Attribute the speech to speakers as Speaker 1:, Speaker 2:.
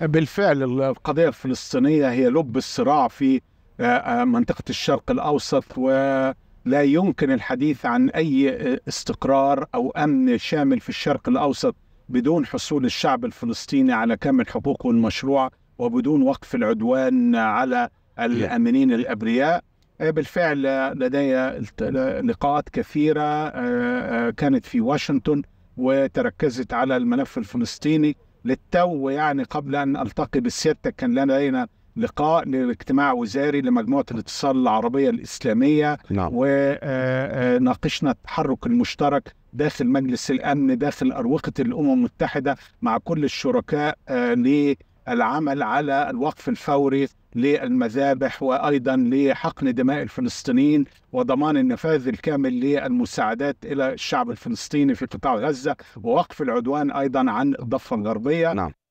Speaker 1: بالفعل القضية الفلسطينية هي لب الصراع في آه، آه، منطقة الشرق الأوسط ولا يمكن الحديث عن أي استقرار أو أمن شامل في الشرق الأوسط بدون حصول الشعب الفلسطيني على كامل حقوقه المشروعة وبدون وقف العدوان على الأمنين الأبرياء. آه، بالفعل لدي لقاءات كثيرة كانت في واشنطن وتركزت على الملف الفلسطيني. للتو يعني قبل أن ألتقي بسيادتك كان لدينا لقاء لاجتماع وزاري لمجموعة الاتصال العربية الإسلامية.
Speaker 2: نعم.
Speaker 1: وناقشنا التحرك المشترك داخل مجلس الأمن داخل أروقة الأمم المتحدة مع كل الشركاء للعمل على الوقف الفوري للمذابح وأيضا لحقن دماء الفلسطينيين وضمان النفاذ الكامل للمساعدات إلى الشعب الفلسطيني في قطاع غزة ووقف العدوان أيضا عن الضفه الغربيه
Speaker 2: نعم.